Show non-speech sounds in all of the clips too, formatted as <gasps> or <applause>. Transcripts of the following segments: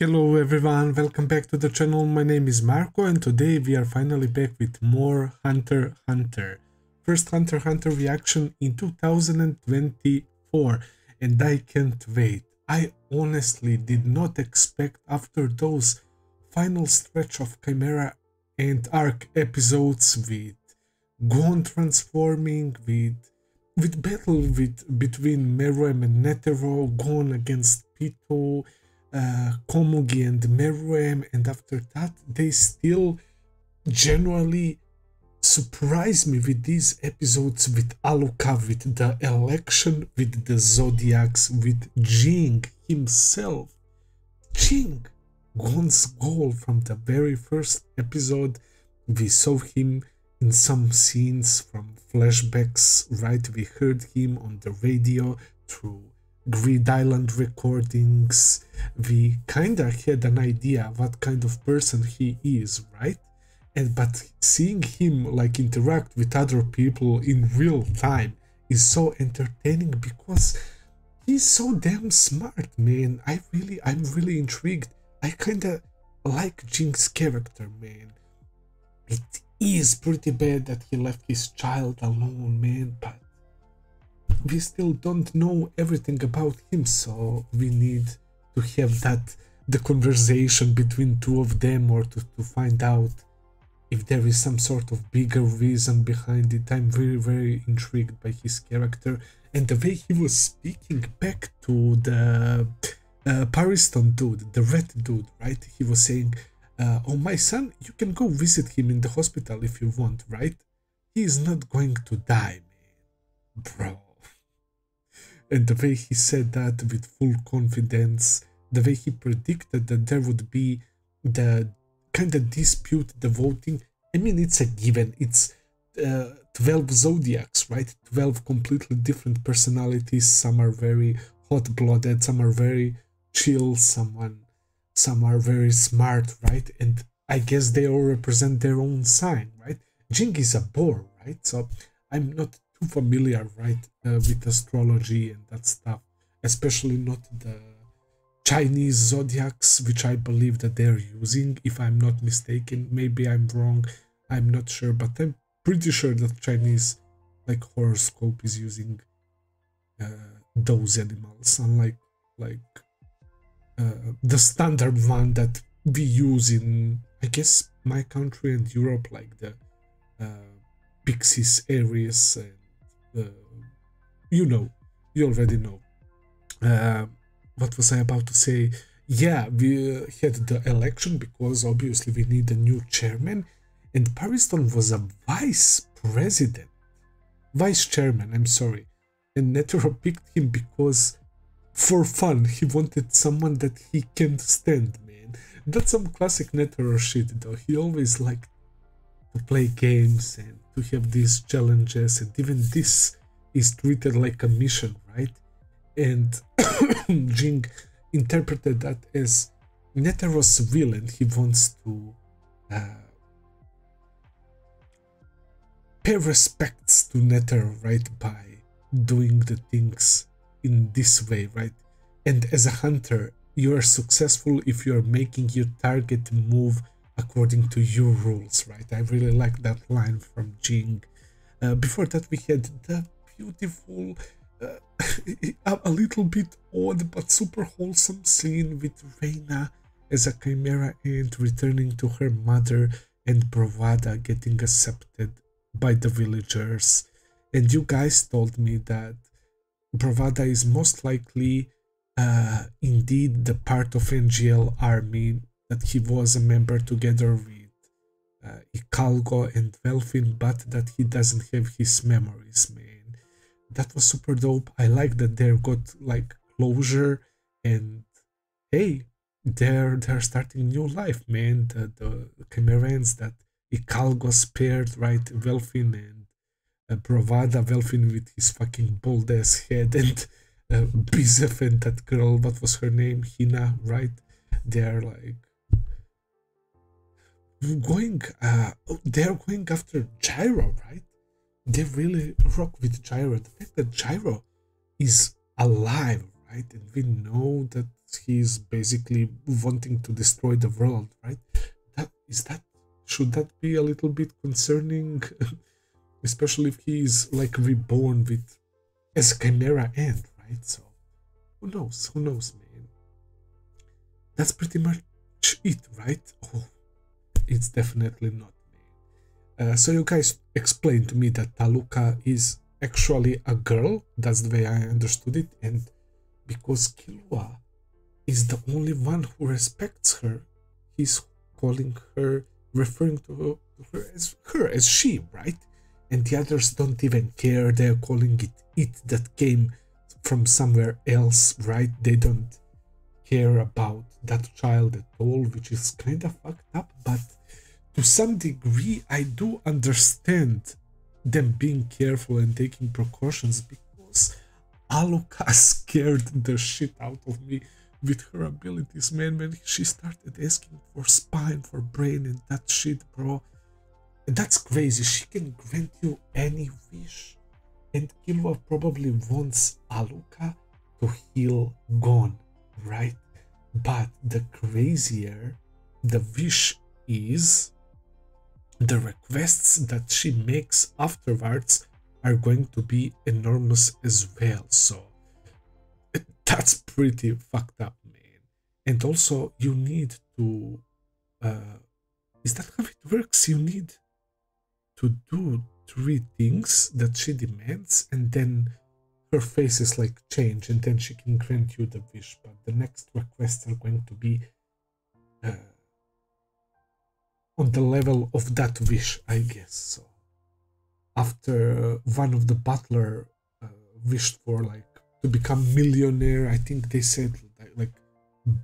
Hello everyone, welcome back to the channel. My name is Marco and today we are finally back with more Hunter Hunter. First Hunter Hunter reaction in 2024 and I can't wait. I honestly did not expect after those final stretch of Chimera Ant Arc episodes with Gon transforming, with with battle with between Meruem and Netero, Gon against Pitou, uh, Komugi and Meruem, and after that, they still generally surprise me with these episodes with Alucard, with the election, with the Zodiacs, with Ging himself. Ging, Gon's goal from the very first episode, we saw him in some scenes from flashbacks, right? We heard him on the radio through Greed Island recordings, we kinda had an idea what kind of person he is, right? And but seeing him like interact with other people in real time is so entertaining because he's so damn smart, man. I really, I'm really intrigued. I kinda like Ging's character, man. It is pretty bad that he left his child alone, man, but we still don't know everything about him, so we need to have that the conversation between two of them or to, to find out if there is some sort of bigger reason behind it. I'm very, very intrigued by his character and the way he was speaking back to the uh, Pariston dude, the red dude, right? He was saying, uh, Oh, my son, you can go visit him in the hospital if you want, right? He is not going to die, man. Bro and the way he said that with full confidence, the way he predicted that there would be the kind of dispute, the voting. I mean, it's a given. It's uh, 12 zodiacs, right? 12 completely different personalities. Some are very hot blooded, some are very chill, someone, some are very smart, right? And I guess they all represent their own sign, right? Ging is a boar, right? So I'm not too familiar, right, uh, with astrology and that stuff, especially not the Chinese zodiacs, which I believe that they're using, if I'm not mistaken. Maybe I'm wrong, I'm not sure, but I'm pretty sure that Chinese like horoscope is using uh, those animals, unlike like uh, the standard one that we use in, I guess, my country and Europe, like the uh, Pixies, Aries, and you know, you already know. Uh, what was I about to say? Yeah, we had the election because obviously we need a new chairman, and Pariston was a vice president, vice chairman. I'm sorry, and Netero <laughs> picked him because, for fun, he wanted someone that he can't stand. Man, that's some classic Netero shit, though. He always liked to play games and to have these challenges, and even this is treated like a mission, right? And <coughs> Ging interpreted that as Netero's villain. He wants to uh, pay respects to Netero, right, by doing the things in this way, right? And as a hunter, you are successful if you are making your target move according to your rules, right? I really like that line from Ging. Uh, before that, we had the beautiful, uh, <laughs> a little bit odd but super wholesome scene with Reina as a chimera and returning to her mother and Brovada getting accepted by the villagers. And you guys told me that Brovada is most likely uh, indeed the part of NGL army that he was a member together with uh, Ikalgo and Velfin, but that he doesn't have his memories, man that was super dope. I like that they got like closure and hey, they're they're starting new life, man. The the Chimerans that Ikalgo spared, right? Velfin and uh, Brovada, Velfin with his fucking bald ass head and uh, Bizef and that girl, what was her name? Hina, right? They're like going uh they're going after Gyro, right? they really rock with Gyro. The fact that Gyro is alive, right? And we know that he's basically wanting to destroy the world, right? That is that should that be a little bit concerning, <laughs> especially if he's like reborn with as Chimera Ant, right? So who knows? Who knows, man? That's pretty much it, right? Oh, it's definitely not, me. Uh, so you guys explained to me that Taluka is actually a girl. That's the way I understood it, and because Killua is the only one who respects her, he's calling her, referring to her, to her as her, as she, right? And the others don't even care. They're calling it it that came from somewhere else, right? They don't care about that child at all, which is kind of fucked up. But to some degree, I do understand them being careful and taking precautions because Alluka <laughs> scared the shit out of me with her abilities, man. When she started asking for spine, for brain, and that shit, bro. That's crazy. She can grant you any wish. And Killua probably wants Alluka to heal Gon, right? But the crazier the wish is, the requests that she makes afterwards are going to be enormous as well. So that's pretty fucked up, man. And also, you need to. Uh, is that how it works? You need to do three things that she demands, and then her face is like change, and then she can grant you the wish. But the next requests are going to be. Uh, on the level of that wish, I guess. So after one of the butler uh, wished for like to become millionaire, I think they said like,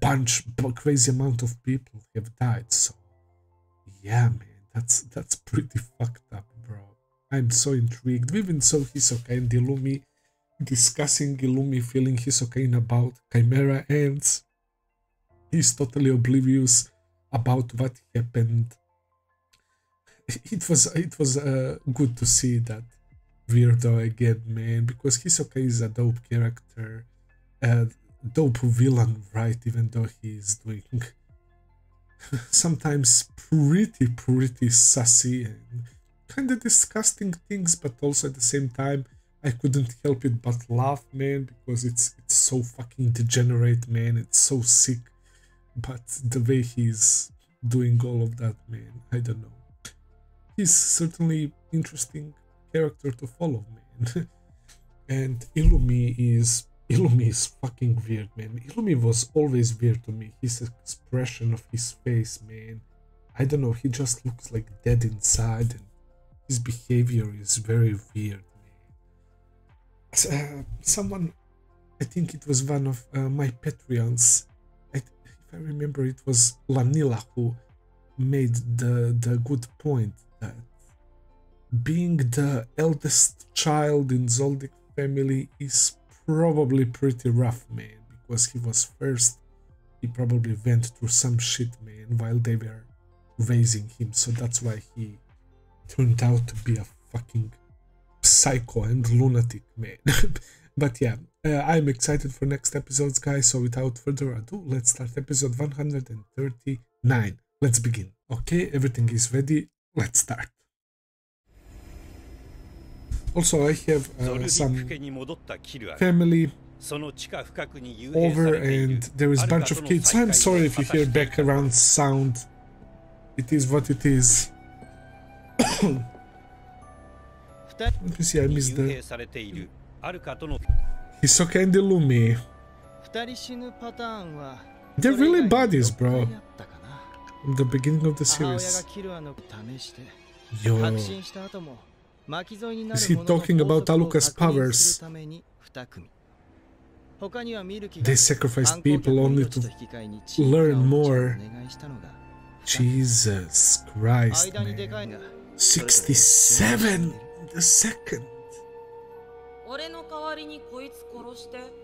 bunch crazy amount of people have died. So yeah, man, that's that's pretty <laughs> fucked up, bro. I'm so intrigued. Even saw Hisoka and Illumi discussing Illumi feeling Hisoka about Chimera ants. He's totally oblivious about what happened <laughs> it was it was uh, good to see that weirdo again, man, because Hisoka is a dope character, a dope villain, right? Even though he's doing <laughs> sometimes pretty pretty sassy and kind of disgusting things, but also at the same time. I couldn't help it but laugh, man, because it's it's so fucking degenerate, man. It's so sick. But the way he's doing all of that, man, I don't know he's certainly interesting character to follow, man. <laughs> and Illumi is Illumi is fucking weird, man. Illumi was always weird to me. His expression of his face, man. I don't know, he just looks like dead inside and his behavior is very weird, man. Uh, someone, I think it was one of uh, my Patreons, I, if I remember it was Lanila who made the, the good point that being the eldest child in Zoldyck family is probably pretty rough, man, because he was first. He probably went through some shit, man, while they were raising him, so that's why he turned out to be a fucking psycho and lunatic, man. <laughs> but yeah, uh, I'm excited for next episodes, guys. So without further ado, let's start episode 139. Let's begin. Okay, everything is ready. Let's start. Also, I have uh, some family over and there is a bunch of kids. So I'm sorry if you hear background sound. It is what it is. Let me see, I missed the... Hisoka and Illumi. They're really buddies, bro the beginning of the series. Yo. Is he talking about Alluka's powers? They sacrificed people only to learn more. Jesus Christ, man. 67 the second.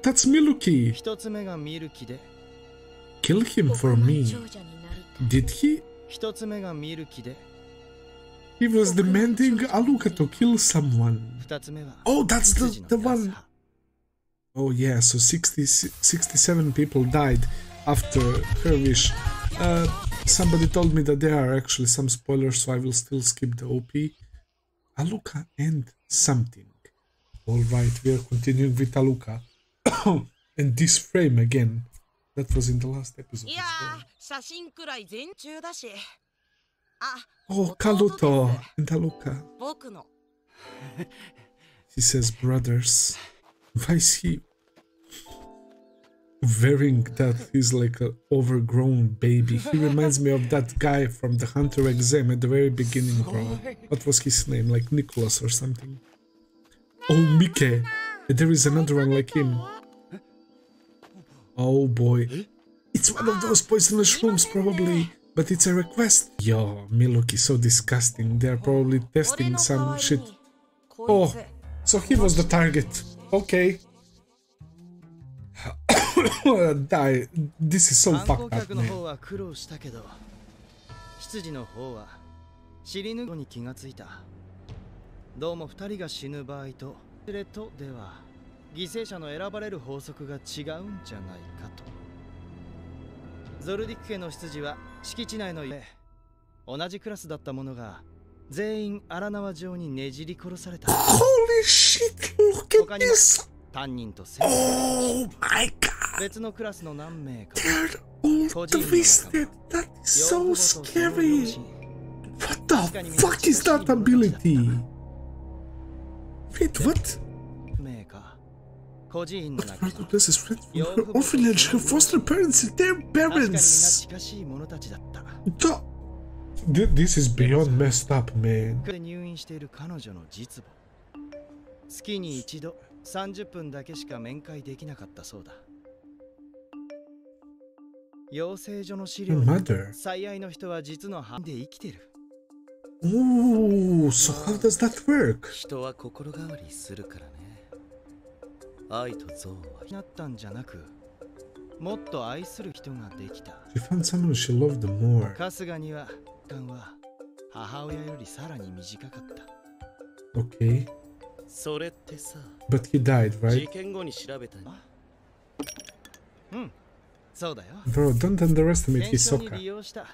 That's Milluki. Kill him for me. Did he? He was demanding Alluka to kill someone. Oh, that's the, the one. Oh yeah, so 60, 67 people died after her wish. Uh, somebody told me that there are actually some spoilers, so I will still skip the OP. Alluka and something. Alright, we are continuing with Alluka. <coughs> and this frame again. That was in the last episode. いや as well. ー写真くらい全中だしあ Oh, 弟です Kaluto and Aluka. 僕の He says brothers. Why is he wearing that? He's like a overgrown baby. He reminds me of that guy from the Hunter exam at the very beginning, bro. What was his name? Like Nicholas or something. Oh, Mike. There is another one like him. Oh boy. It's one of those poisonous rooms, probably. But it's a request. Yo, Miluk is so disgusting. They're probably 俺 testing some shit. Oh, so he was the target. Okay. Die. This is so fucked up, man. 方は苦労したけど執事の方は知りぬくに気がついたどうも二人が死ぬ場合とレットでは犠牲者の選ばれる法則が違うんじゃないかとゾルディック家の執事は敷地内の家同じクラスだった者が全員荒縄状にねじり殺された Holy shit, look at this! 担任と戦 Oh my god! 別のクラスの何名か They're all twisted! That is so scary! What the fuck is that ability? Wait, what? from her orphanage, her foster parents, and their 確かに皆 parents! 近しい者たちだった。 The- Th- This is beyond messed up, man. で入院している彼女の実母。月に一度30分だけしか面会できなかったそうだ。養成所の資料 Her に mother. 最愛の人は実の半で生きてる。 Oh, so how does that work? 人は心変わりするからね 愛と憎悪。なったんじゃなくもっと愛する人ができた。She found someone she loved more. 春日には間は母親よりさらに短かった。Okay. それってさ But he died, right? 事件後に調べたうん。Bro, don't underestimate Hisoka.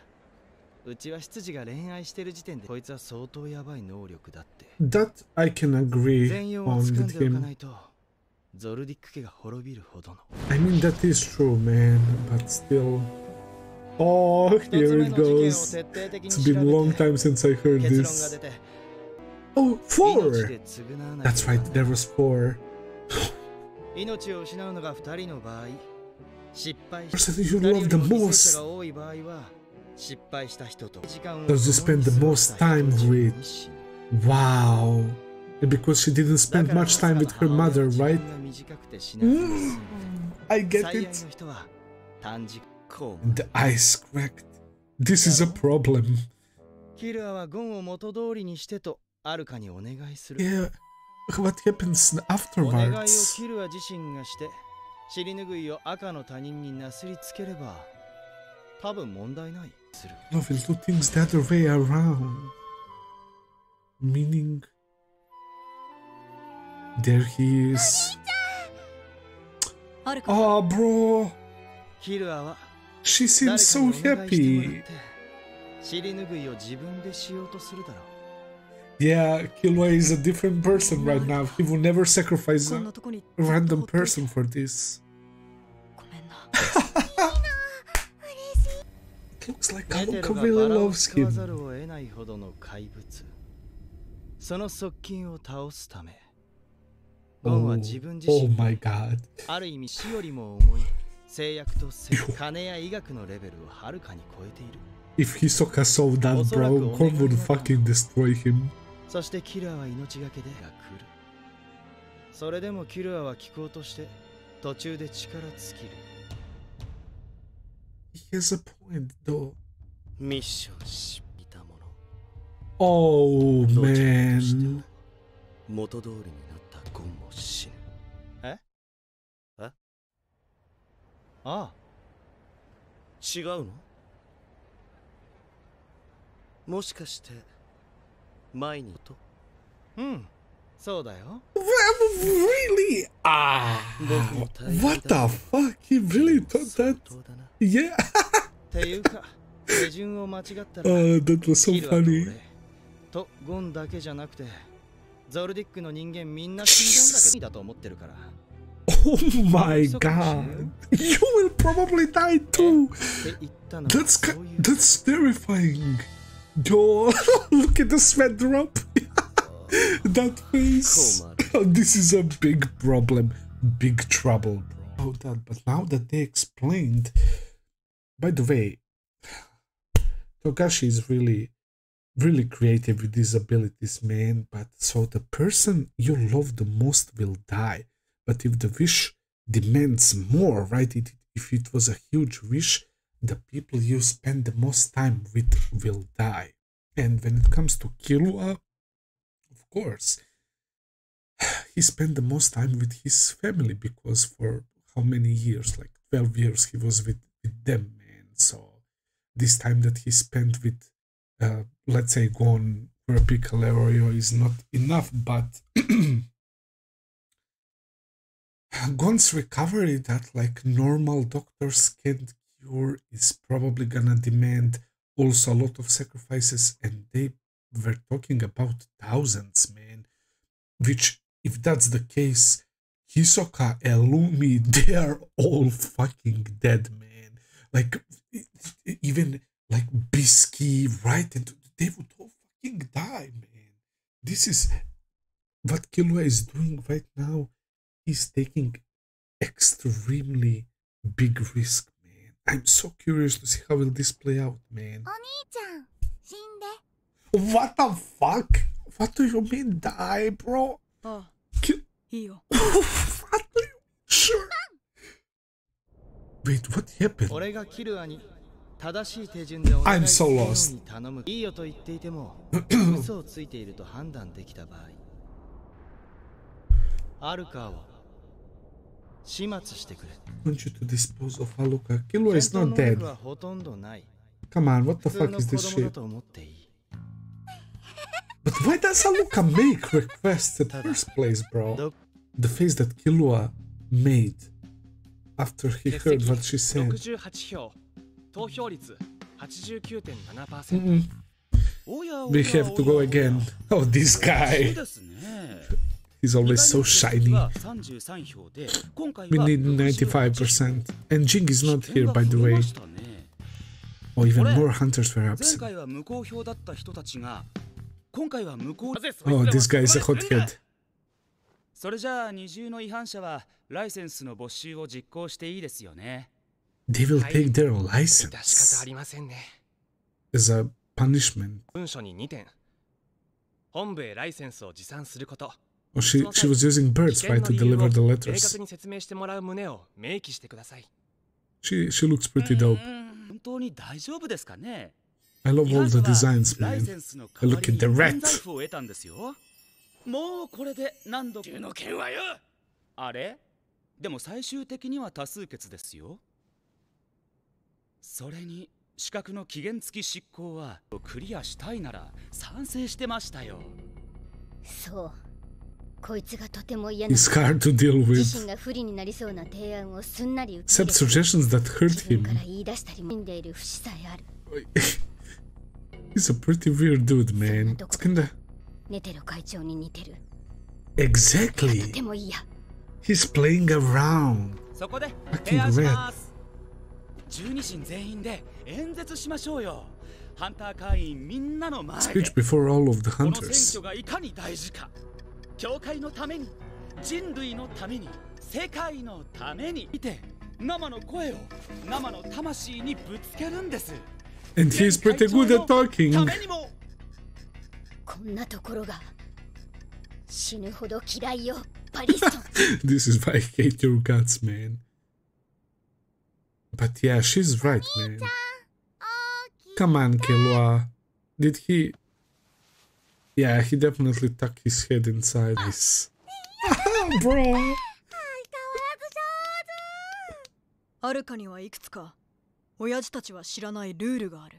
うちは執事が恋愛してる時点でこいつは相当やばい能力だって。That I can agree on with him. I mean, that is true, man, but still... Oh, here it goes. It's been a long time since I heard this. Oh, four! That's right, there was four. <gasps> person you love the most does you spend the most time with. Wow. And because she didn't spend だから much time with her mother, 時間 right? が短くて死なずに済む I get 最愛 it. の人は短時こう The ice cracked. This is a problem. キルアはゴンを元通りにしてとアルカにお願いする。 Yeah. What happens お願いを afterwards? キルア自身がして尻拭いを赤の他人になすりつければ多分問題ないする。 Love will do things the other way around. Meaning. there he is. Oh, bro. She seems so happy. Yeah, Killua is a different person right now. He will never sacrifice a random person for this. <laughs> Looks like Kavili loves him. ゴン Oh, は自分自 oh 身.ある意味死よりも重い製薬とせ金や医学のレベルをはるかに超えている If Hisoka saw that, bro, Gon would fucking destroy him. そしてキルアは命がけでが来るそれでもキルアは聞こうとして途中で力尽きる He has a point, though. ミッションしいたもの Oh man. 元通りにゴンも死ぬああ違うのもしかして前にとうんそうだよ really? Ah. What だ the fuck? He really thought 相 that? Yeah. ていうか手順を間違ったら Oh, that was so funny. 俺とゴンだけじゃなくてゾルディックの人間みんな死んじゃうんだけどだと思ってるから Oh my god. You will probably die too. って言ったのは That's そ ki- ういう that's terrifying. Yo, <laughs> look at the sweat drop. <laughs> that face. <laughs> Come on. this is a big problem. Big trouble, bro. Oh, that, but now that they explained. By the way, Togashi is really, really creative with his abilities, man. But so the person you love the most will die. But if the wish demands more, right? It, if it was a huge wish, the people you spend the most time with will die. And when it comes to Killua, of course, <sighs> he spent the most time with his family because for how many years? Like 12 years he was with, with them, man. So this time that he spent with, uh, let's say, Gon or Piccolo is not enough, but <clears throat> Gon's recovery that like normal doctors can't cure is probably gonna demand also a lot of sacrifices and they were talking about thousands man which if that's the case hisoka and lumi <laughs> they are all fucking dead man. Like even like Bisky, right? And they would all fucking die, man. This is what Killua is doing right now. He's taking extremely big risk, man. I'm so curious to see how will this play out, man. What the fuck? What do you mean die, bro? Oh, Kill <laughs> what do you... Sure. Wait, what happened? 正しい手順でお願いするように頼む。いいよと言っていても、嘘をついていると判断できた場合、アルカーを始末してくれ。Don't <clears throat> you to dispose of Alluka? Killua is not dead. Come on, what the fuck is this shit? But why does Alluka make requests in the first place, bro? The face that Killua made after he heard what she said. 投票率89.7%。We have to go again. Oh, this guy. He's always so shiny. We need 95%. And Ging is not here, by the way. Or even more hunters, perhaps. Oh, this guy is a hothead. それじゃあ二重の違反者はライセンスの没収を実行していいですよね。They will take their 致し方あ license りませんね as a punishment. 文書に2点本部へライセンスを持参すること Oh, she, she was using 危 birds, 険 right, の to 理由 deliver を the 明 letters. 確に説明してもらう旨を明記してください She she looks pretty dope. 本当に大丈夫ですかね I love 違 all 反 the 者は designs, ライ man. センスの代わ Look り at the に rat. 免罪符を得たんですよもうこれで何度の件はよあれでも最終的には多数決ですよ それに資格の期限付き執行はクリアしたいなら賛成してましたよそうこいつがとても嫌な He's hard to deal 自身 with. が不利になりそうな提案をすんなり受け入れ suggestions that hurt 自分 him. から言い出したり死んでいる節さえある He's a pretty weird dude, man. It's kinda ネテロ会長に似てる exactly. とても嫌 He's playing around. そこで Fucking 提案します Speech before all of the この選 hunters. 挙がいかに大事か教会のために人類のために世界のためにいて生の声を生の魂にぶつけるんです And he's pretty good at た talking. めにもこんなところが死ぬほど嫌いよパリストン <laughs> This is why I hate your guts, man. But yeah, she's right, man. Come on, Killua. Did he? Yeah, he definitely tucked his head inside his. Bro. アルカにはいくつか親父たちは知らないルールがある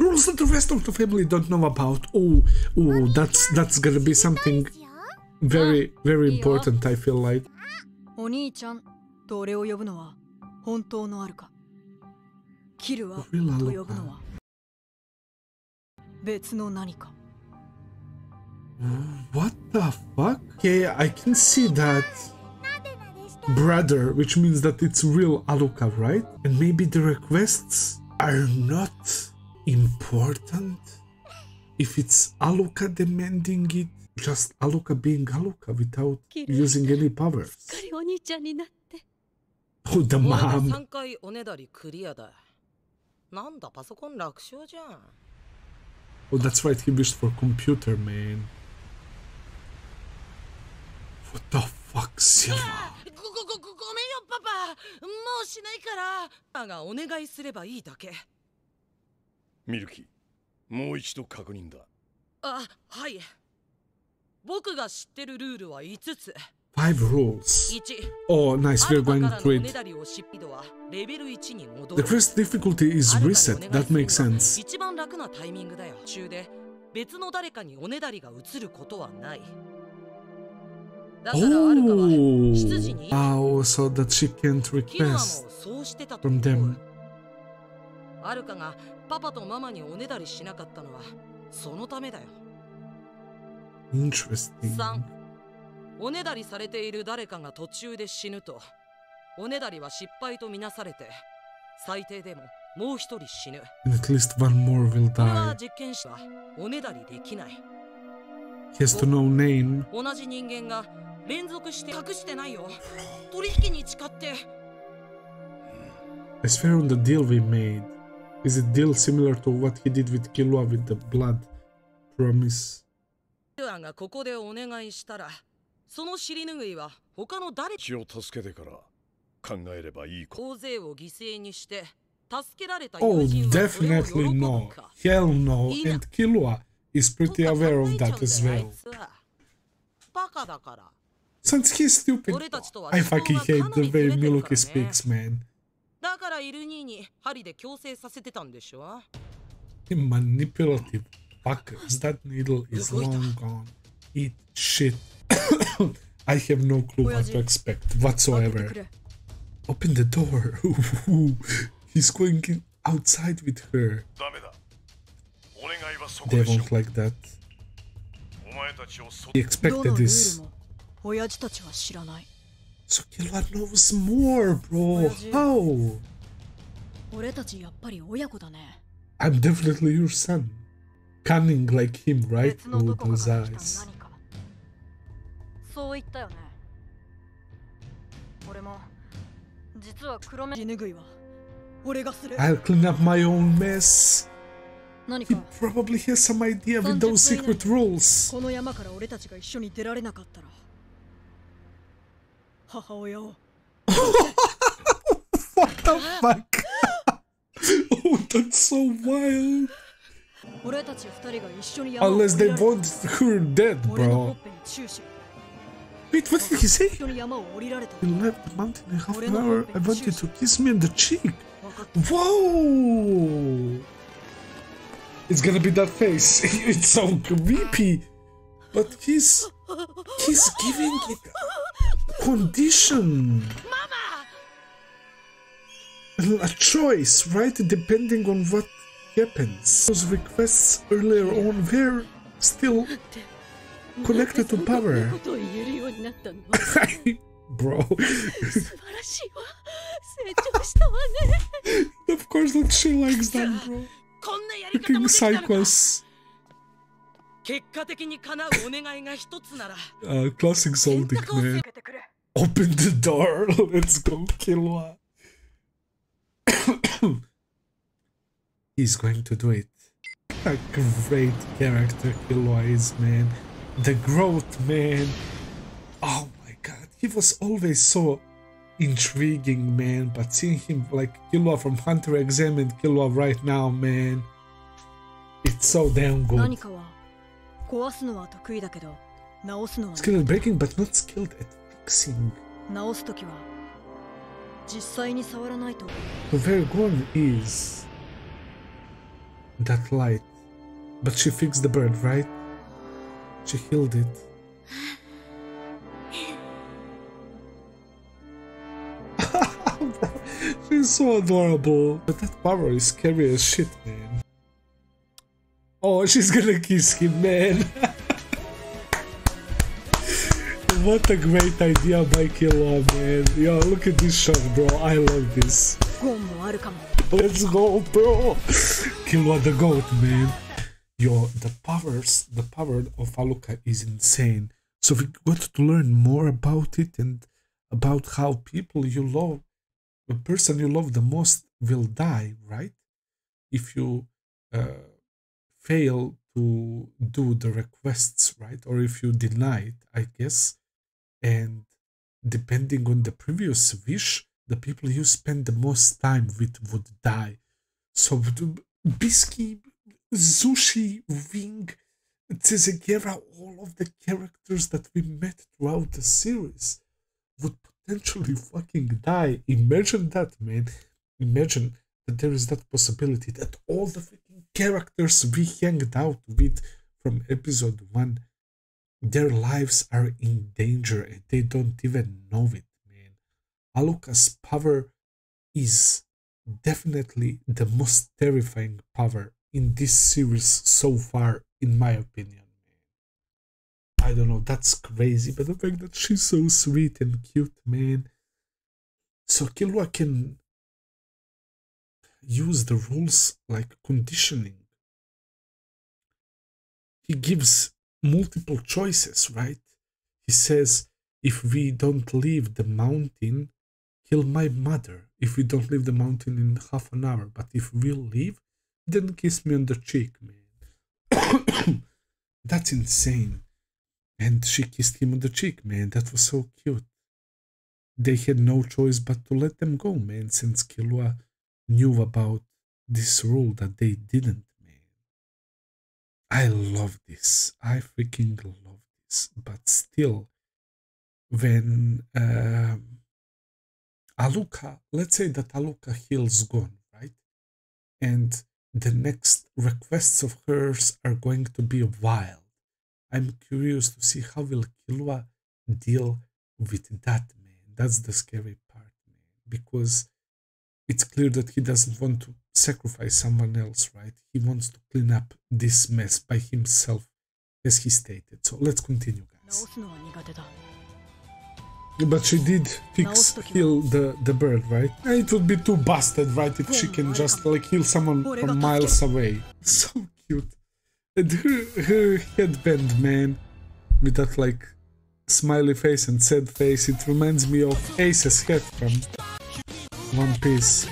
Rules that the rest of the family don't know about. Oh, oh, that's that's gonna be something. Very, very important, I feel like. お兄ちゃんと俺を呼ぶのは本当のアルカ Uh, what the fuck? Okay, I can see that brother, which means that it's real Alluka, right? And maybe the requests are not important. If it's Alluka demanding it, just Alluka being Alluka without using any powers. Oh, the mom. なんだパソコン楽勝じゃん。Oh, that's right, he wished for computer, man. What the fuck, Silva? <laughs> ごごごごごめんよパパ。もうしないから。パパがお願いすればいいだけ。ミルキもう一度確認だ。あはい。僕が知ってるルールは5つ Five rules. 1 Oh, nice, ア we're ルカ going から to のお it. ねだりをしっぴどはレベル1に戻 The る first difficulty is アルカに reset. お願い That する makes のは sense. 一番楽なタイミングだよ中で別の誰かにおねだりが移ることはないだからアルカは Oh, 執事に oh, so that she can't キルアも request そうしてたと from 思う them. アルカがパパとママにおねだりしなかったのはそのためだよ Interesting. 3 おねだりされている誰かが途中で死ぬとおねだりは失敗とみなされて最低でももう一人死ぬ at least one more will die. 実験者はおねだりできない He has to know name. 同じ人間が連続して隠してないよ取引に誓って I swear on the deal we made. Is it deal similar to what he did with Killua with the blood promise? ここでお願いしたらその尻拭いは他の誰血を助けてから考えればいいこと大勢を犠牲にして助けられた Oh, 友人はそれを喜 definitely ぶ no. か Hell no. And Killua is pretty aware of that as well. バカだから。Since he's stupid, I fucking が hate the way Miluki speaks, man. だからイルニーに針で強制させてたんでしょ manipulative fuckers. That needle is long gone. Eat shit. <laughs> I have no clue what to expect whatsoever. Open the door. <laughs> He's going outside with her. They won't like that. He expected this. Sukila knows more, bro. How? I'm definitely your son. Cunning like him, right? With those eyes. そう言ったよね俺も実は黒目拭いは俺がする I'll clean up my own mess. 何 He か probably has some idea with those secret rules. この山から俺たちが一緒に出られなかったら母親を What the fuck? oh, that's so wild. 俺たち二人が一緒に山を降 Unless り they られた want her dead, 俺のほ bro. Wait, what did he say? You left the mountain in half an hour. I want you to kiss me on the cheek. Whoa! It's gonna be that face. <laughs> it's so creepy. But he's... He's giving it... Condition! A choice, right? Depending on what happens. Those requests earlier on were still connected to power. <laughs> Bro. of course not she likes that, bro. Freaking psychos. uh, classic Zoldyck, man. Open the door, <laughs> let's go kill her. <coughs> He's going to do it. A great character Killua is, man the growth, man. Oh my god, he was always so intriguing, man. But seeing him like Killua from Hunter Examined Killua right now, man, it's so damn good. Skilled at breaking, but not skilled at fixing. The very one is that light? But she fixed the bird, right? She healed it. <laughs> She's so adorable. But that power is scary as shit, man. Oh, she's gonna kiss him, man. <laughs> what a great idea by Killua, oh, man. Yo, look at this shot, bro. I love this. Let's go, bro. Killua the goat, man. Yo, the powers, the power of Alluka is insane. So we got to learn more about it and about how people you love, the person you love the most will die, right? If you uh, fail to do the requests, right? Or if you deny it, I guess. And depending on the previous wish, the people you spend the most time with would die. So Bisky, Zushi, Wing, Tsezguerra, all of the characters that we met throughout the series would potentially fucking die. Imagine that, man. Imagine that there is that possibility that all the fucking characters we hanged out with from episode one, their lives are in danger and they don't even know it, man. Alluka's power is definitely the most terrifying power in this series so far, in my opinion. I don't know, that's crazy, but the fact that she's so sweet and cute, man. So Killua can use the rules like conditioning. He gives multiple choices, right? He says, if we don't leave the mountain, kill my mother. If we don't leave the mountain in half an hour, but if we'll leave, then kiss me on the cheek, man. <coughs> That's insane. And she kissed him on the cheek, man. That was so cute. They had no choice but to let them go, man, since Killua knew about this rule that they didn't, man. I love this. I freaking love this. But still, when um, Alluka, let's say that Alluka heals Gon, right? And the next requests of hers are going to be wild. I'm curious to see how will Killua deal with that, man. That's the scary part, man. Because it's clear that he doesn't want to sacrifice someone else, right? He wants to clean up this mess by himself, as he stated. So let's continue, guys. But she did fix heal the, the bird, right? It would be too busted, right, if she can just like heal someone from miles away. <laughs> So cute. And her, her headband, man, with that like smiley face and sad face, it reminds me of Ace's head from One Piece.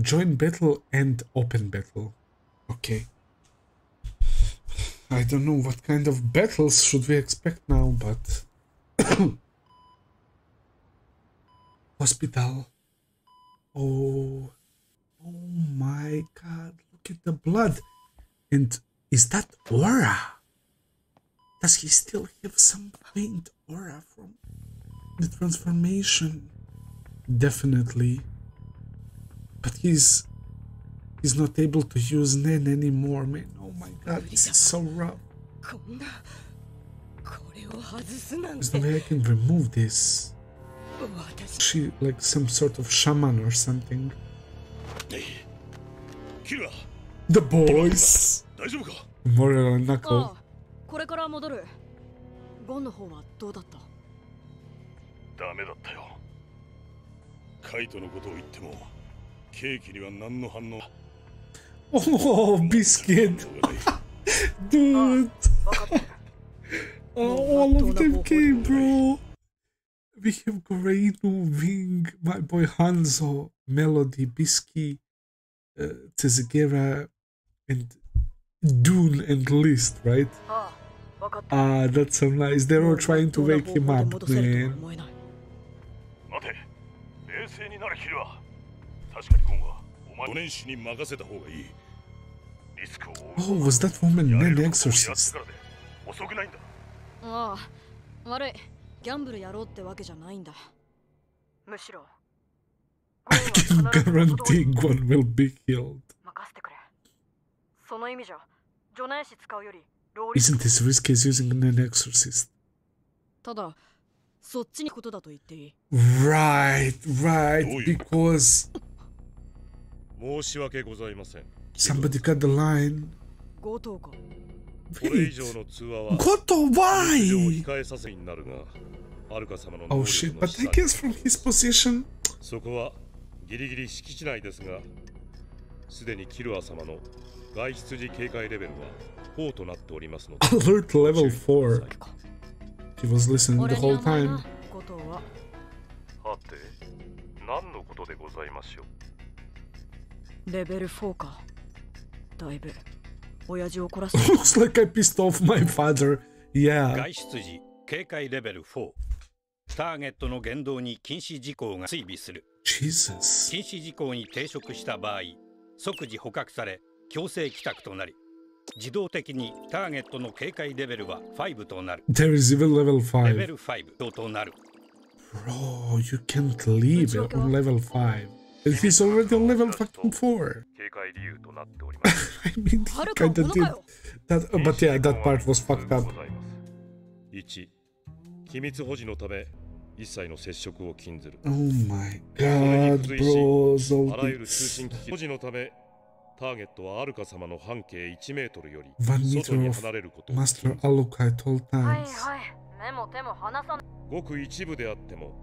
Join battle and open battle. Okay. I don't know what kind of battles should we expect now, but <coughs> hospital. Oh, oh my God! Look at the blood, and is that aura? Does he still have some faint aura from the transformation? Definitely, but he's He's not able to use Nen anymore, man. Oh my god, this is so rough. There's no way I can remove this. She like some sort of shaman or something. The boys! Morel and Knuckle. これから戻る。ゴンの方はどうだったダメだったよ。カイトのことを言っても、ケーキには何の反応。Oh, biscuit. <laughs> Dude. oh, all of them came, bro. We have Greenu, Wing, my boy Hanzo, Melody, Bisky, uh, Tsezguerra, and Dune and List, right? Ah, ah that's so nice. They're all trying to wake him up, man. Oh, was that woman やれ Nen ることをやった Exorcist? からで遅くないんだああ悪いギャンブルやろうってわけじゃないんだむしろ I can guarantee Gon will be killed. 任せてくれその意味じゃ助念師使うよりローリ Isn't this risky as using an exorcist? ただ そっちにことだと言っていい Right, right, Oh, yeah. because <laughs> 申し訳ございません somebody cut the line. 強盗かこれ以 Wait, 上の通話は Goto, 日常 why? 控えさせになるがアルカ様の Oh 能 shit, 力の but 示 I 唆 guess from his position. そこはギリギリ敷地内ですがすでにキルア様の外出時警戒レベルは4となっておりますので Alert level ご注意くださ 4. い He was listening 俺 the に whole 甘い time. な強盗ははて何のことでございましょうレベル4か だいぶ親父を怒らせて Almost like I pissed off my father. Yeah. 外出時警戒レベル4ターゲットの言動に禁止事項が追尾する Jesus. 禁止事項に抵触した場合即時捕獲され強制帰宅となり自動的にターゲットの警戒レベルは5となる There is even level レベ 5. ル5となる Bro, you can't leave it on level 5. And he's already on level fucking 4. <laughs> 警戒理由となっております I mean, he はるか kinda この did かよ that. uh, But yeah, that part was fucked up. 1機密保持のため一切の接触を禁ずる Oh my それ god, に付随 bro. し So あらゆる通信機器保持のためターゲットはアルカ様の半径1メートルより One 外に meter 離 of れることを Master Aluka <sighs> at all はい times. はい目も手も離さないごく一部であっても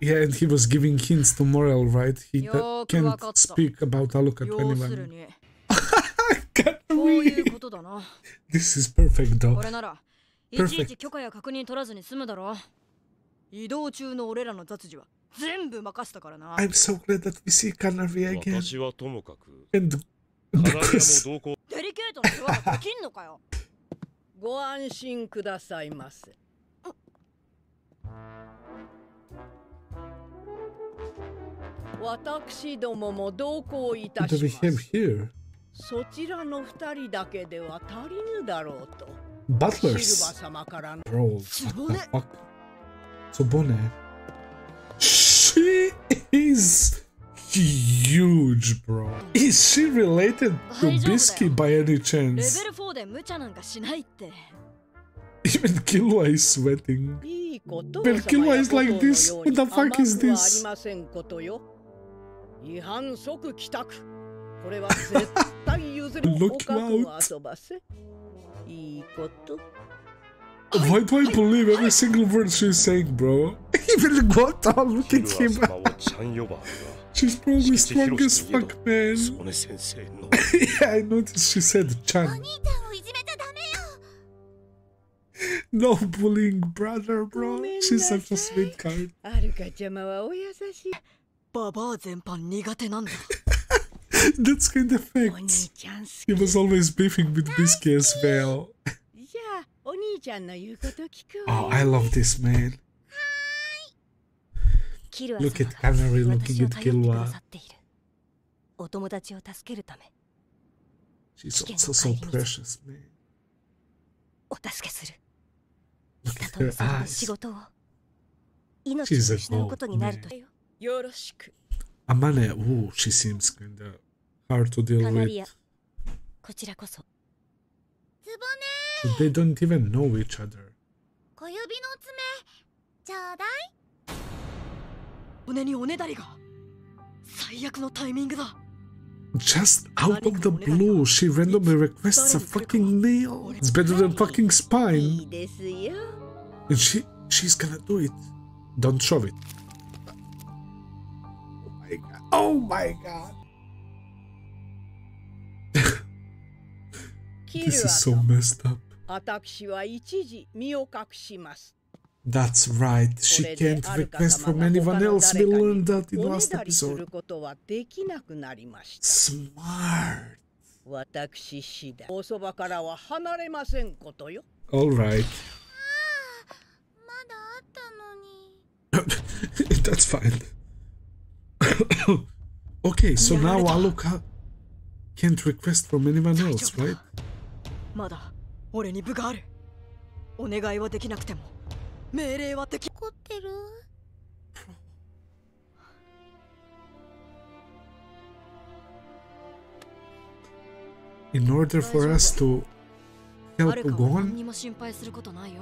Yeah, and he was giving hints to Morel, right? He can't speak about Alluka to anyone. <laughs> this is perfect, though. Perfect. 移動中の俺らの雑事は全部任せたからな。I'm so glad that we see Canary again. 私はともかく。And カナリアも同行。デリケートな世話ができんのかよ。ご安心くださいませ。<laughs> 私どもも同行いたします。そちらの二人だけでは足りぬだろうと。バトラス。ルバ様からの。ロール。つぼね。She is huge, bro. Is she related to Bisky by any chance? で無茶なんかしないって。Even Killua is sweating. いいこと But Killua is like this. What the fuck is 甘くはあ this? りま<laughs> せんことよ違反即帰宅これは絶対譲る Look おかく out. を遊ばせいいこと Why do I believe every single word she's saying, bro? <laughs> Even Goto, look キ at ルア him. <laughs> 様をちゃん呼ばわりは She's probably 敷地 strong 広 as しといえ fuck, ど man. 曽根先生の yeah, I noticed she said お Chan. No bullying brother, bro. She's such a sweet card. アルカちゃまはお優しい。ババア全般苦手なんだ。That's <laughs> kind of fact. He was always beefing with Biscuit as well. oh, I love this man. Look at Canary looking at Killua. She's also so precious, man. 生仕事を。命をよろしく。あまねおお she seems こちらこそ。つぼね小指の爪ちょうだい。骨におねだりが。最悪のタイミングだ。Just out of the blue, she randomly requests a fucking nail. It's better than fucking spine. And she she's gonna do it. Don't shove it. Oh my god. Oh my god. this is so messed up. That's right, she can't request from anyone else. We learned that in last episode. Smart. Alright. <coughs> That's fine. <coughs> okay, so now Alluka can't request from anyone else, right? まだ俺に部があるお願いはできなくても命令は敵怒ってる？In order for us to help Gon,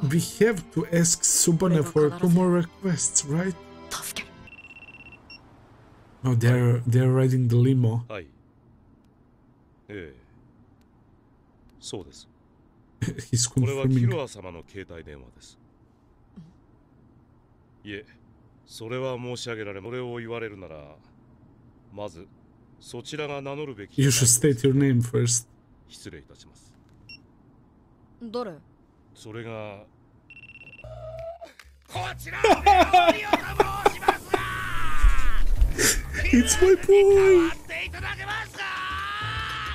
we have to ask Tsubone for two more requests, right? Oh, they're they're riding the limo. <laughs> He's confirming. いえそれは申し上げられそれを言われるならまずそちらが名乗るべき You should state your name first. 失礼いたします誰？それがこちらレオと申しますが It's my boy!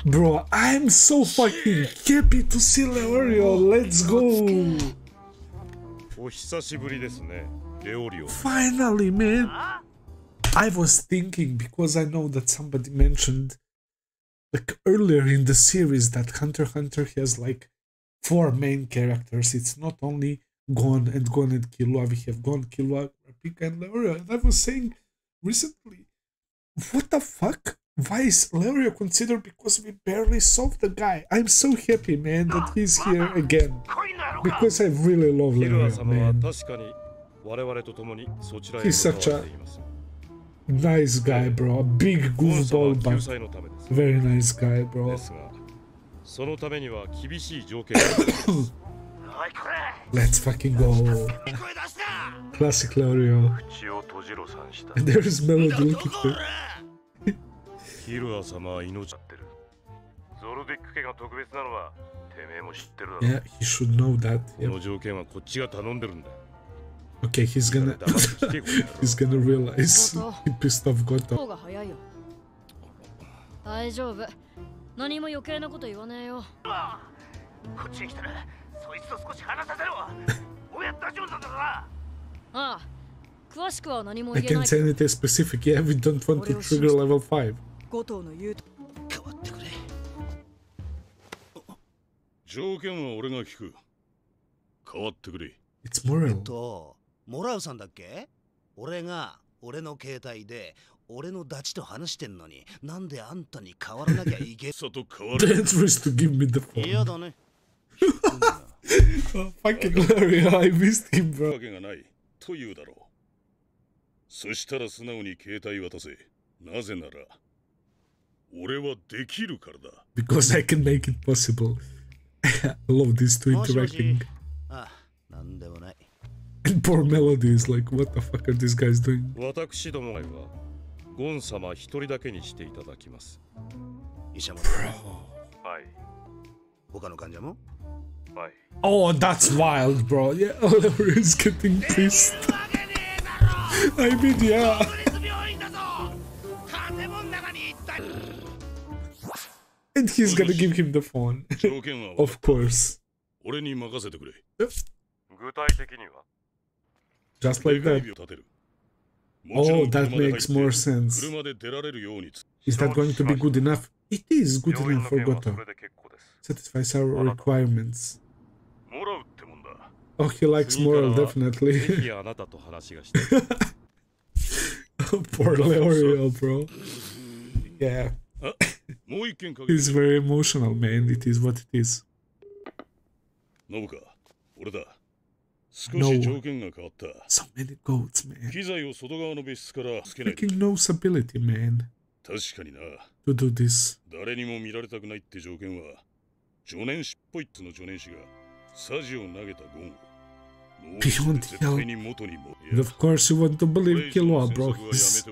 Bro, I'm so fucking happy to see Leorio. Let's go! お久しぶりですね Finally, man! I was thinking, because I know that somebody mentioned like earlier in the series that Hunter Hunter has like four main characters. It's not only Gon and Gon and Killua. We have Gon, Killua, Rapika, and Leorio. And I was saying recently, what the fuck? Why is Leorio considered because we barely solved the guy? I'm so happy, man, that he's here again. Because I really love Leorio, man. 確かに我々と共にそちらへ He's 向 such かわ a れています nice guy, bro. A big ゴン様 goofball, 救 but 済のためです very nice guy, bro. ですがそのためには厳しい条件があります Let's fucking go. Classic Leorio. 口を閉じろさんした And there's Melody. Look at her. キルア様は命だってるゾルディック家が特別なのはてめえも知ってるだろ Yeah, he should know that. こ Yeah. の条件はこっちが頼んでるんだ Okay, he's gonna <laughs> he's gonna realize he pissed off Gotham. 大丈夫。何も余計なこと言わねえよ。こっちに来たら、そいつと少し話させろ。おやった上手だからな。ああ、詳しくは何も言えない。I <laughs> can't say anything specific. Yeah, we don't want to trigger level five. ゴトの言うと。変わってくれ。条件は俺が聞く。変わってくれ。It's Morel. モラウさんだっけ？俺が俺の携帯で俺のダチと話してんのになんであんたに変わらなきゃいけないと変わらないと変わらないと変わらないと変わらないと変わらない。と変わらないと言うだろう。そしたら素直に携帯渡せ。なぜなら俺はできるからだ。Because I can make it possible. <laughs> I love this to interacting もしもし。あ,あ何でもない。And <laughs> poor Melody is like, what the fuck are these guys doing? 私どもはゴン様一人だけにしていただきます医者もはい他の患者もはい Oh, that's wild, bro. Yeah, <laughs> Leorio is getting pissed. <laughs> I mean, yeah. 建物の中に行った And he's gonna give him the phone. 条件は of course. 俺に任せてくれ Yep. 具体的には just like that. Oh, that makes more sense. Is that going to be good enough? It is good enough for Goto. Satisfies our requirements. Oh, he likes Morel, definitely. oh, <laughs> poor Leorio, bro. Yeah. He's very emotional, man. It is what it is. Nobuka, No one. So many goats, man. Freaking noseability, man. 確かにな。To do this. 誰にも見られたくないって条件は、助念師っぽいっつの助念師が、サジを投げたゴンを。Beyond hell. And of course, you want to believe Killua, bro. His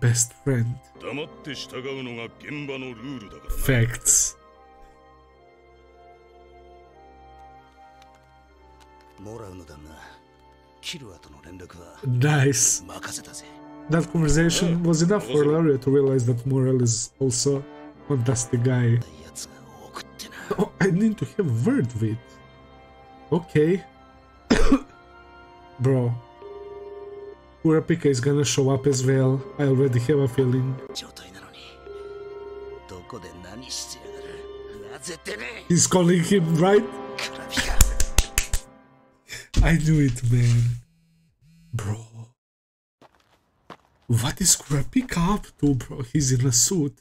best friend. Facts. Nice. That conversation was enough for Laria to realize that Morel is also a fantastic guy. Oh, I need to have word with. Okay. <coughs> Bro. Urapika is gonna show up as well. I already have a feeling. He's calling him, right? I knew it, man. Bro. What is Kurapika up to, bro? He's in a suit.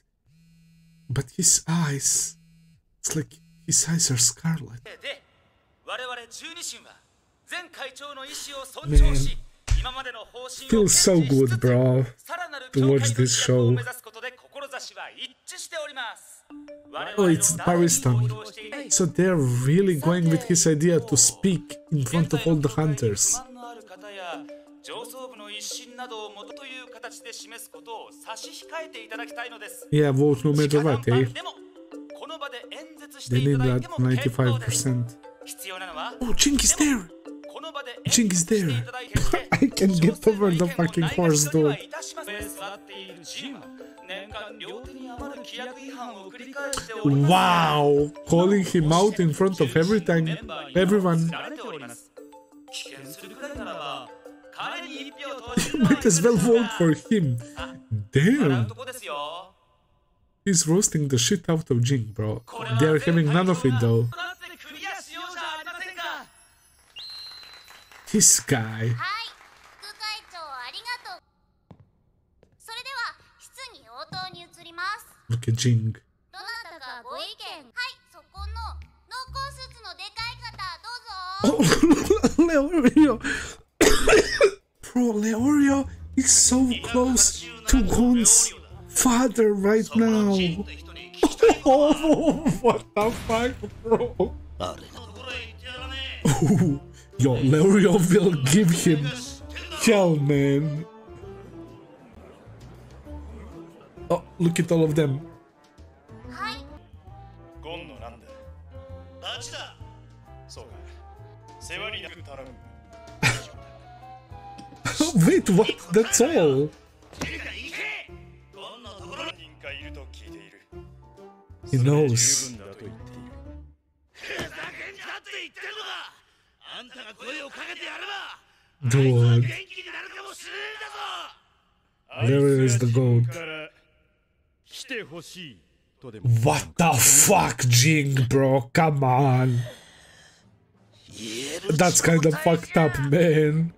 But his eyes... It's like his eyes are scarlet. Man. Feels so good, bro, to watch this show. Oh, it's Pariston. So they're really going with his idea to speak in front of all the hunters. Yeah, vote no matter what, eh? They need that 95%. Oh, Chink is there! Chink is there! <laughs> I can get over the fucking horse, dude. Wow! Calling him out in front of everything, everyone. <laughs> Might as well vote for him. Damn! He's roasting the shit out of Ging, bro. They're having none of it though. This guy. Look at Ging. Oh, Leorio Bro Leorio is so close to Gon's father right now. <laughs> Oh what the fuck bro? <laughs> Yo Leorio will give him hell man. Oh, look at all of them. <laughs> Wait, what? That's all. He knows. Dog. There is the goat. What the fuck, Ging, bro? Come on. That's kind of fucked up, man.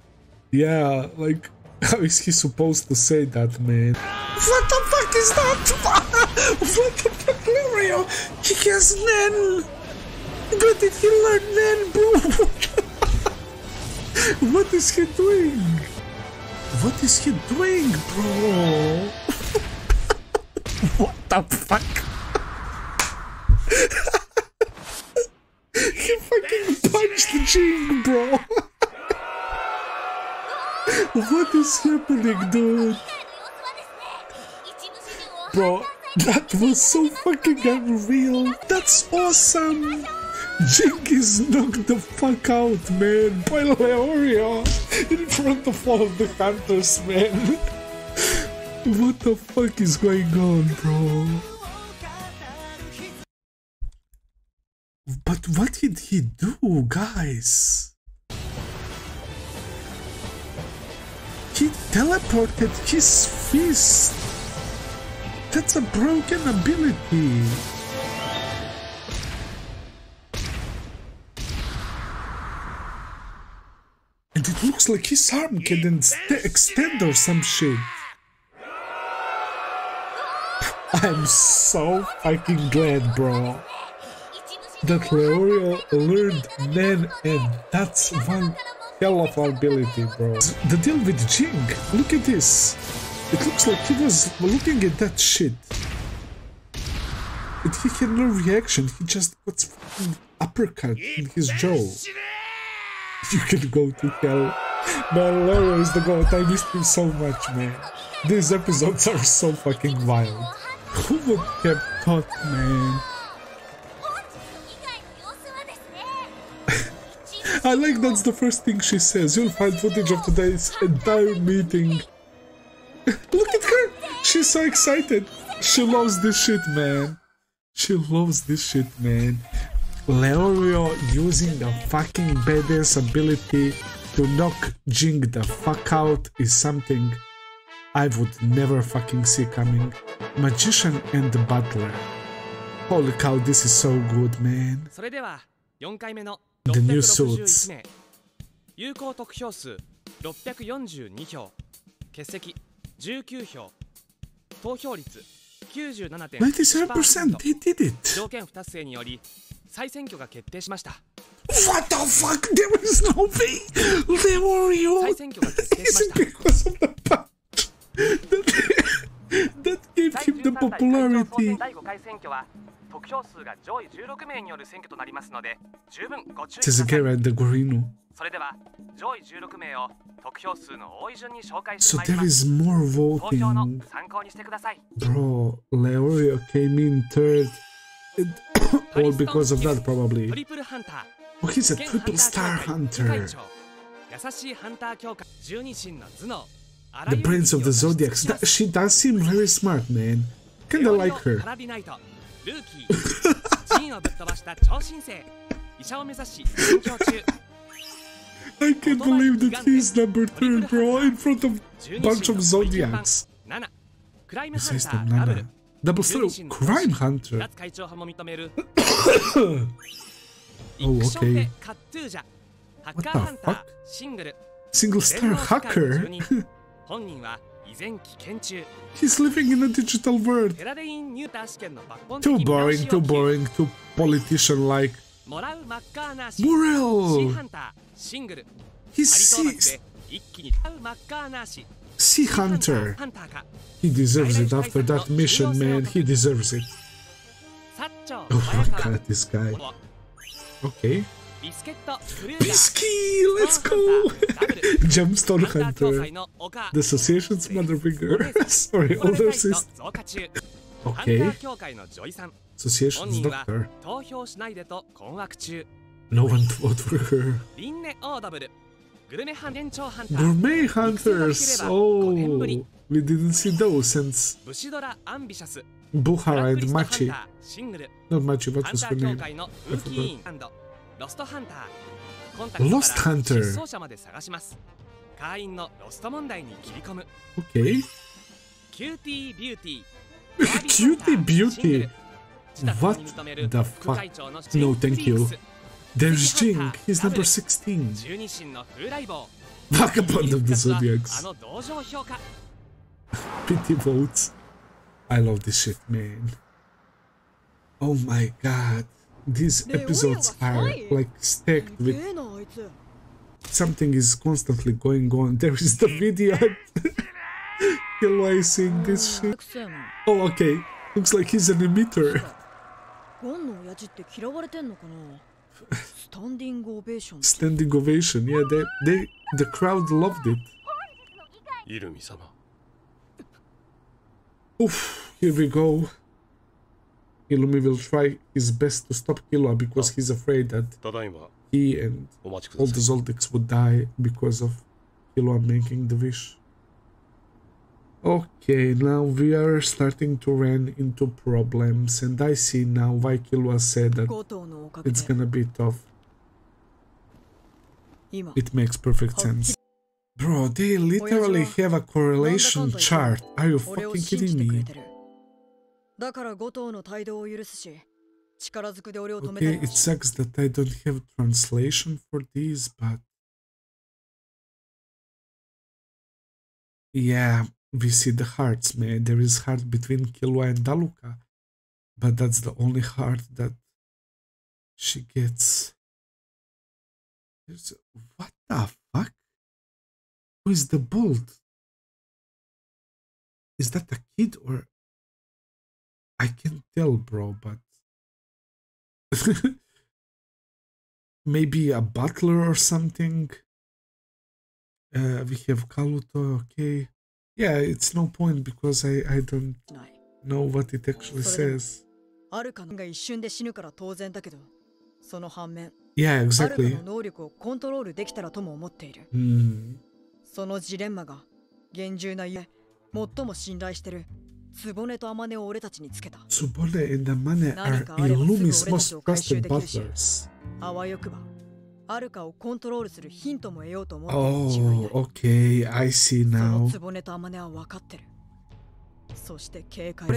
Yeah, like, <laughs> how is he supposed to say that, man? What the fuck is that? <laughs> what the fuck, Leorio? He has Nen! Where did he learn Nen, bro? <laughs> what is he doing? What is he doing, bro? what the fuck? <laughs> you fucking punched the chin, bro. <laughs> what is happening, dude? Bro, that was so fucking unreal. That's awesome. Jenkins knocked the fuck out, man, by Leorio in front of all the hunters, man. <laughs> What the fuck is going on, bro? But what did he do, guys? He teleported his fist. That's a broken ability. And it looks like his arm can extend or some shit. I'm so fucking glad, bro. That Leorio learned Nen and that's one hell of an ability, bro. The deal with Ging, look at this. It looks like he was looking at that shit. And he had no reaction, he just got fucking uppercut in his jaw. You can go to hell. Man, Leorio is the goat. I missed him so much, man. These episodes are so fucking wild. Who kept thought, man? I like that's the first thing she says. You'll find footage of today's entire meeting. Look at her! She's so excited. She loves this shit, man. She loves this shit, man. Leorio using the fucking badass ability to knock Ging the fuck out is something I would never fucking see coming. Magician and the Butler. Holy cow, this is so good, man. それでは4回目の The new 661 suits. 名有効得票数642票欠席19票投票率97.1% 97%! They did it! 条件不達成により再選挙が決定しました What What the fuck? There is no way! Lemurio! 再<laughs> 選<laughs> 挙が決定しま Is し it た because of the popularity. 続けられたグリーンそれでは上位16名を得票数の多い順に紹介してまいります。So there is more voting. Bro, Leorio came in third. <coughs> All because of that, probably. Oh, he's a triple star hunter. The Prince of the Zodiacs. That, she does seem very smart, man. Kinda like her. can't believe that he's number three, bro, in front of a bunch of zodiacs. Says them Nana. Double star crime hunter. oh, okay. What the fuck? Single star hacker. <laughs> He's living in a digital world. Too boring, too boring, too politician-like. Morel. He's sea... Sea Hunter. He deserves it after that mission, man. He deserves it. Oh my god, this guy. Okay. Biscuit! Let's go! Gemstone Hunter. The association's mother figure. Sorry, older sister. Okay. Association's doctor. No one vote for her. Gourmet Hunters! Oh, we didn't see those since Buhara and Machi. Not Machi, what was her name? I forgot. ロストハンターコンタクトから失踪者まで探します会員のロスト問題に切り込む OK キューティービューティーキューティービューティー What the fuck? No, thank you. There's Ging. He's number 16. Vagabond of the Zodiacs. <laughs> Pity votes. I love this shit, man. Oh my god these episodes are like stacked with something is constantly going on. <laughs> There is the video. <laughs> Hello, I seeing this shit. Oh, okay. Looks like he's an emitter. Standing ovation. Yeah, they, they, the crowd loved it. Oof, here we go. Illumi will try his best to stop Killua because he's afraid that he and all the Zoldycks would die because of Killua making the wish. Okay, now we are starting to run into problems and I see now why Killua said that it's gonna be tough. It makes perfect sense. Bro, they literally have a correlation chart. Are you fucking kidding me? Okay, it sucks that I don't have translation for these, but yeah, we see the hearts. Man. There is heart between Killua and Daluka, but that's the only heart that she gets. There's what the fuck? Who is the bolt? Is that a kid or I can tell, bro, but <laughs> maybe a butler or something. Uh, we have Kalluto, okay. Yeah, it's no point because I, I don't know what it actually says. Yeah, exactly. Mm. そのジレンマが厳重なゆえ最も信頼してる Tsubone and Amane are Illumi's most trusted butlers. Oh, okay, I see now.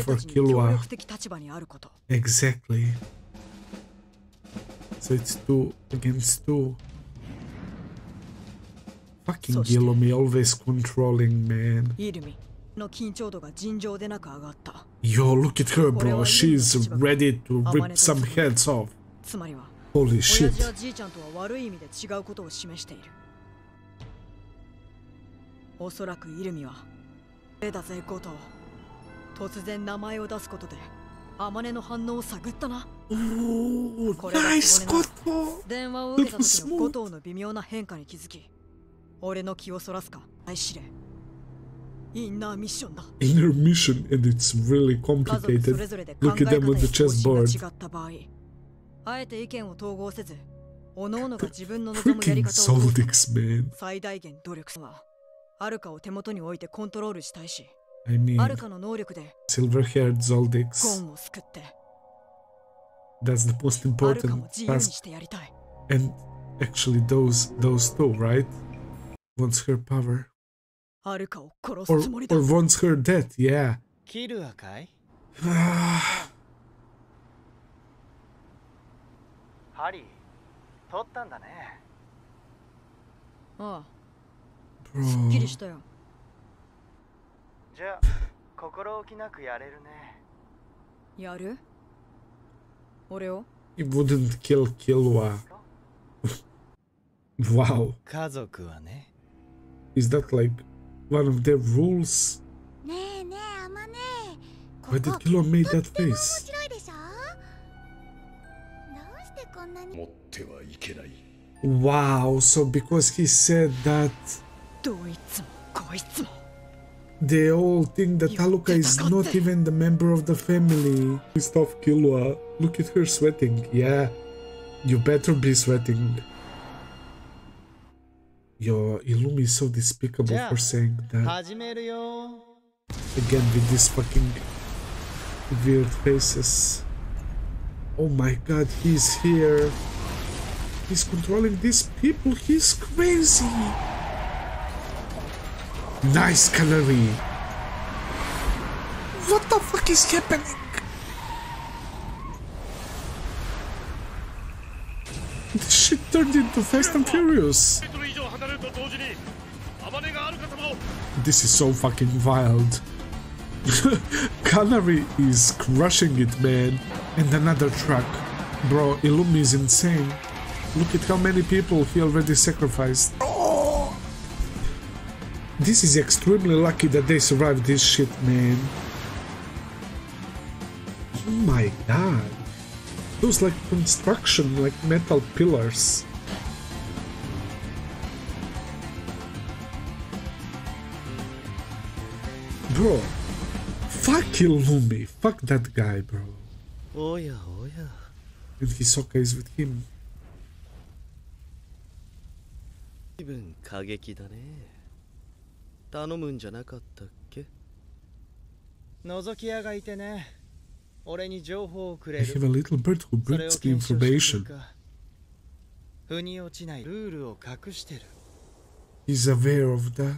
For Killua. Exactly. So it's two against two. Fucking Illumi always controlling, man. の緊張度が尋常でなく上がった Yo, look at her, bro. She's ready to rip some heads off. つまりは Holy 親 shit. 父はじいちゃんとは悪い意味で違うことを示しているおそらくイルミはえだぜゴト突然名前を出すことでアマネの反応を探ったな Oh, これが nice これな Goto. 電話を受けた時のトーの微妙な変化に気づき俺の気をそらすか愛しれ Inner mission. Inner mission, and it's really complicated. Look at them on the chessboard. Freaking Zoldycks, man. アルカを手元に置いてコントロールしたいし、I mean, アルカの能力で Silverhaired Zoldycks. That's the most important task. And actually those those two, right? Wants her power or, or wants her dead, yeah. <sighs> Bro. He wouldn't kill Killua. <laughs> wow. Is that like one of their rules? Why did Kilo make that face? Wow, so because he said that they all think that Alluka is not even the member of the family. Pissed Killua, Look at her sweating. Yeah, you better be sweating. Your Illumi is so despicable for saying that. Again with these fucking weird faces. Oh my god, he's here. He's controlling these people, he's crazy! Nice calorie! What the fuck is happening? This shit turned into Fast and Furious! This is so fucking wild. <laughs> Canary is crushing it, man. And another truck. Bro, Illumi is insane. Look at how many people he already sacrificed. Oh! This is extremely lucky that they survived this shit, man. Oh my god. Those like construction, like metal pillars. Bro, fuck Illumi. Fuck that guy, bro. おやおや And Hisoka is with him. 気分過激だね頼むんじゃなかったっけ覗き屋がいてね俺に情報をく I れ have る a little bird who それを brings the 検証した information. 結果腑に落ちないルールを隠してる He's aware of that.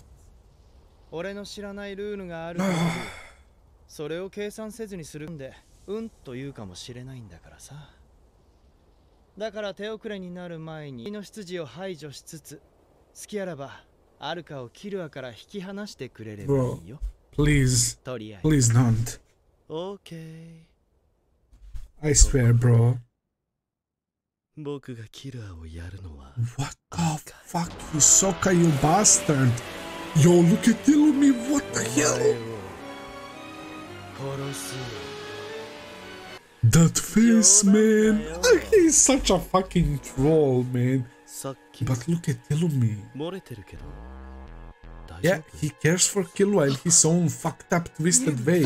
俺の知らないルールがある。それを計算せずにするんでうんと言うかもしれないんだからさ。だから手遅れになる前にの出自を排除しつつ好きあらばアルカをキルアから引き離してくれればいいよ。please, please don't. オーケー I swear, bro. 僕がキルアをやるのは。What the fuck, Hisoka, you bastard! Yo, look at Illumi, what the hell? That face, man! Ah, he's such a fucking troll, man. But look at Illumi. Yeah, he cares for Killua in his own fucked up, twisted way.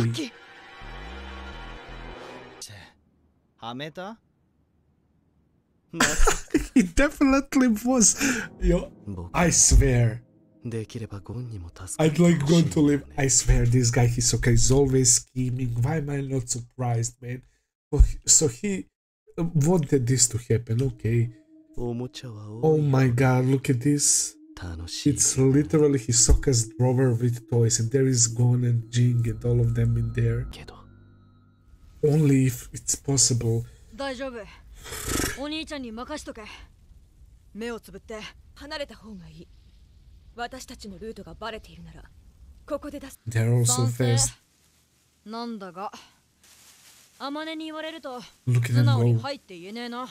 <laughs> he definitely was. Yo, I swear. I'd like gone to live. I swear, this guy, he's okay. He's always scheming. Why am I not surprised, man? So he wanted this to happen, okay. Oh my god, look at this. It's literally Hisoka's drawer with toys, and there is Gon and Ging and all of them in there. Only if it's possible. お兄ちゃんに任しとけ目をつぶって離れた方がいい <sighs> 私たちのルートがバレているならここで出す。They're なんだがアマネに言われると素直に入って言えねえな。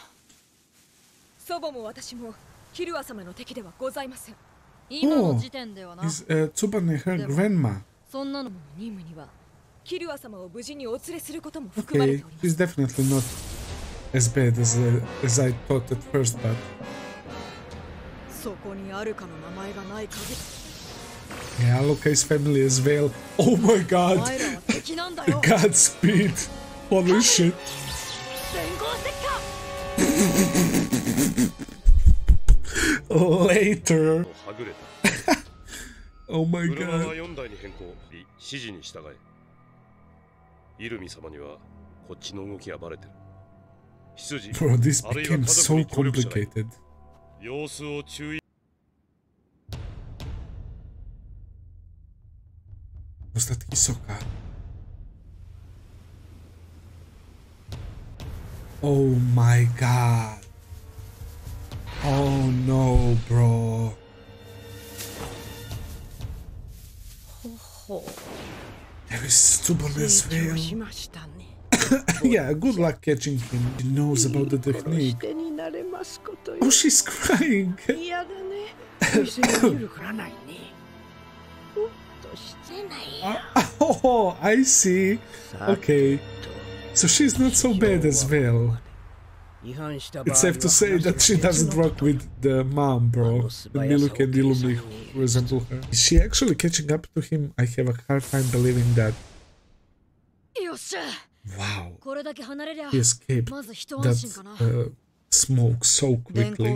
祖母も私もキルア様の敵ではございません。今の時点ではな、oh, is, uh, でも grandma. そんなのも任務には。キルア様を無事にお連れすることも含ま、definitely not as bad、as I thought at first but そこにあるかの名前がない限り yeah, Alokai's family as well. Oh <laughs> my お god, 前らは敵なんだよ Godspeed! Holy shit! 電光石火 Later. はぐれた Oh my 車は god. 4台に変更指示に従えイルミ様にはこっちの動きがバレてる羊 Bro, this あるいは became 家族 so に協力者だ complicated. 様子を注意 Was that Hisoka? Oh my god. Oh no, bro. There is stubbornness here. yeah, good luck catching him. He knows about the technique. Oh, she's crying. oh, I see. Okay. So she's not so bad as well. It's safe to say that she doesn't rock with the mom, bro. Miluk and Illumi resemble her. Is she actually catching up to him? I have a hard time believing that. Wow. He escaped that uh, smoke so quickly.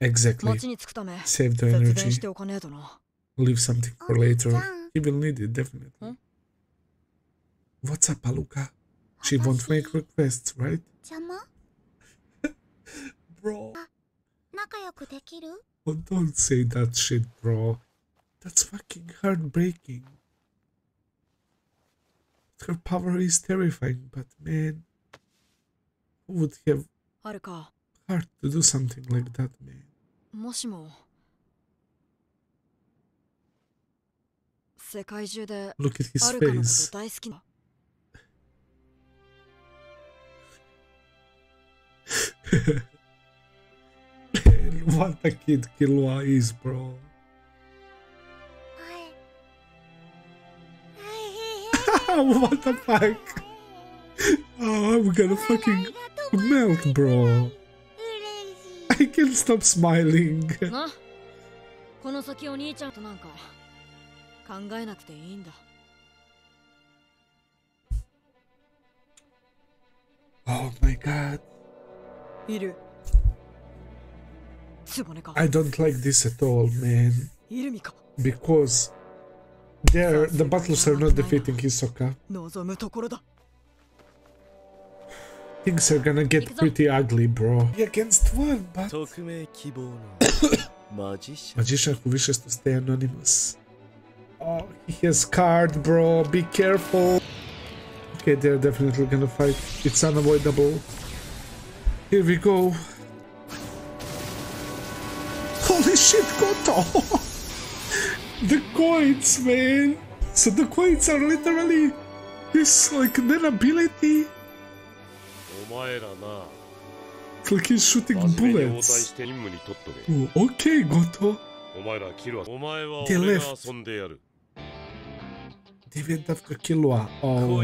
Exactly. Save the energy. Leave something for later. He will need it, definitely. What's up, Alluka? She won't make requests, right? <laughs> bro. Oh, don't say that shit, bro. That's fucking heartbreaking. Her power is terrifying, but man, who would have あるか heart to do something like that, man? もしも世界中で Look at his あるかのこと face. 大好きな <laughs> Man, what a kid Killua is, bro. what the fuck? Oh, I'm gonna fucking melt, bro. I can't stop smiling. <laughs> なこの先お兄ちゃんとなんか考えなくていいんだ Oh my god. いるつぼねか I don't like this at all, man. イルミか Because there, the butlers are not defeating Hisoka. Things are gonna get pretty ugly, bro. Against one, but... <coughs> Magician who wishes to stay anonymous. Oh, he has card, bro. Be careful. Okay, they're definitely gonna fight. It's unavoidable. Here we go. Holy shit, Goto! <laughs> the coins, man. So the coins are literally his like their ability. It's like shooting bullets. Oh, okay, Goto. They left. They after Killua. Oh.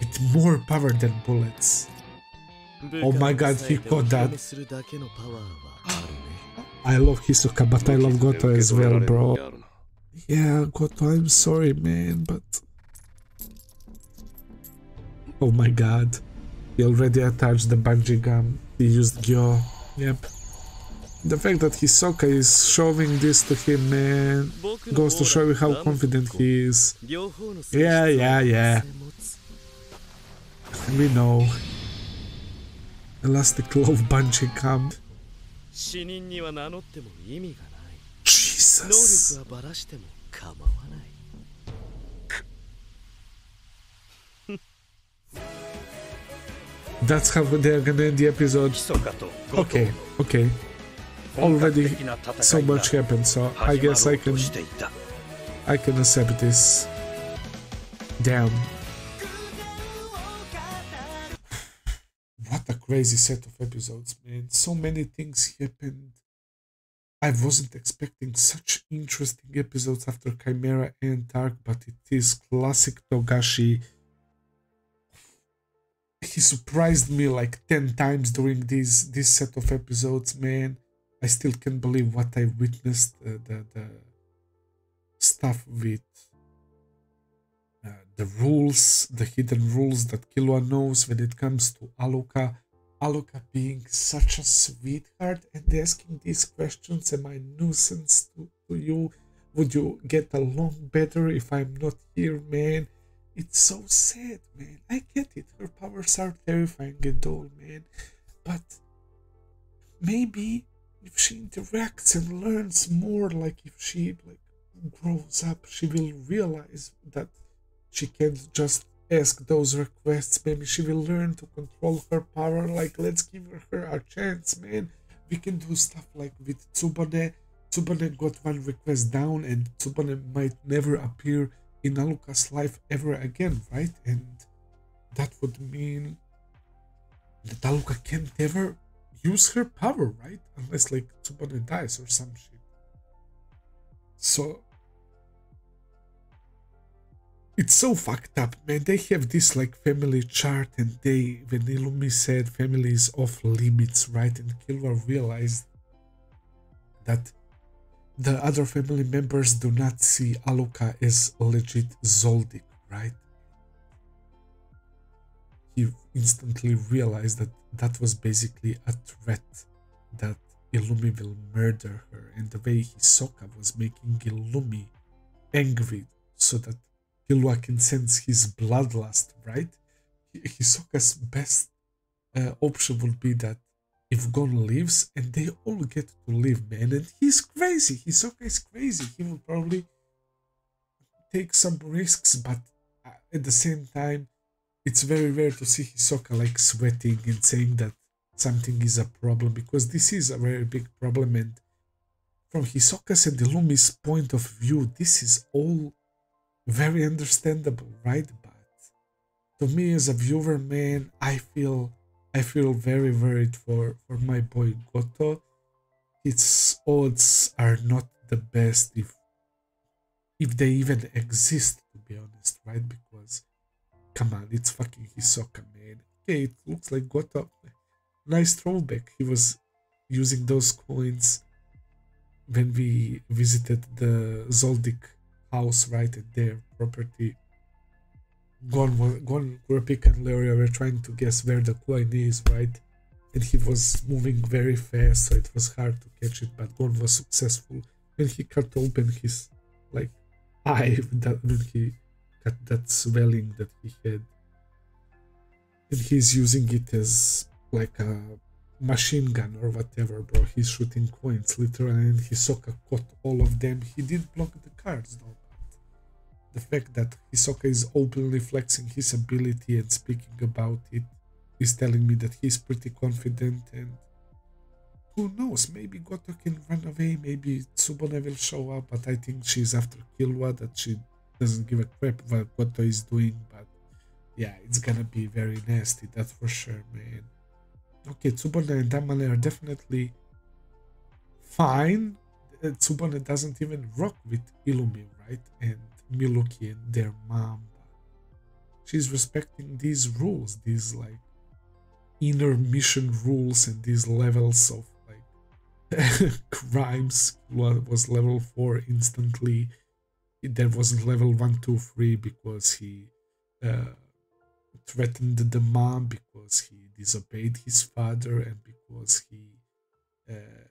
It's more power than bullets. Oh my god, he got that. I love Hisoka, but I love Goto as well, bro. Yeah, Goto, I'm sorry, man, but... Oh my god. He already attached the bungee gum. He used Gyo. Yep. The fact that Hisoka is showing this to him, man, goes to show you how confident he is. Yeah, yeah, yeah. We know. Elastic Love Bungee Gum. 死人には名乗っても意味がない Jesus. 能力はばらしても構わない That's how they're gonna end the episode. Okay, okay. Already so much happened, so I guess I can I can accept this. Damn. Crazy set of episodes, man. So many things happened. I wasn't expecting such interesting episodes after Chimera Ant Arc, but it is classic Togashi. He surprised me like 10 times during this this set of episodes, man. I still can't believe what I witnessed. Uh, the, the stuff with uh, the rules, the hidden rules that Killua knows when it comes to Alluka. Alluka being such a sweetheart and asking these questions, am I nuisance to, to you? Would you get along better if I'm not here, man? It's so sad, man. I get it. Her powers are terrifying and all, man. But maybe if she interacts and learns more, like if she like grows up, she will realize that she can't just ask those requests. Maybe she will learn to control her power. Like, let's give her a chance, man. We can do stuff like with Tsubone. Tsubone got one request down, and Tsubone might never appear in Alluka's life ever again, right? And that would mean that Alluka can't ever use her power, right? Unless like Tsubone dies or some shit. So it's so fucked up, man. They have this like family chart, and they, when Illumi said family is off limits, right? And Killua realized that the other family members do not see Alluka as legit Zoldyck, right? He instantly realized that that was basically a threat that Illumi will murder her, and the way Hisoka was making Illumi angry so that Killua can sense his bloodlust, right? Hisoka's best uh, option would be that if Gon lives and they all get to live, man, and he's crazy. Hisoka is crazy. He will probably take some risks, but uh, at the same time, it's very rare to see Hisoka like sweating and saying that something is a problem because this is a very big problem and from Hisoka's and Illumi's point of view, this is all very understandable, right? But to me as a viewer, man, I feel I feel very worried for for my boy Goto. Its odds are not the best if if they even exist, to be honest, right? Because come on, it's fucking Hisoka, man. Okay, it looks like Goto. Nice throwback. He was using those coins when we visited the Zoldyck house right at their property. Gon, Gon, Kurapika and Leorio were trying to guess where the coin is, right? And he was moving very fast, so it was hard to catch it. But Gon was successful when he cut open his like eye <laughs> that when he cut that swelling that he had, and he's using it as like a machine gun or whatever, bro. He's shooting coins literally, and Hisoka caught all of them. He did block the cards though the fact that Hisoka is openly flexing his ability and speaking about it is telling me that he's pretty confident and who knows, maybe Goto can run away, maybe Tsubone will show up, but I think she's after Killua, that she doesn't give a crap what Goto is doing, but yeah, it's gonna be very nasty, that's for sure, man. Okay, Tsubone and Amane are definitely fine. Uh, Tsubone doesn't even rock with Illumi, right? And Milluki and their mom. She's respecting these rules, these like inner mission rules and these levels of like <laughs> crimes What was level 4 instantly there was level one, two, three because he uh, threatened the mom because he disobeyed his father and because he uh,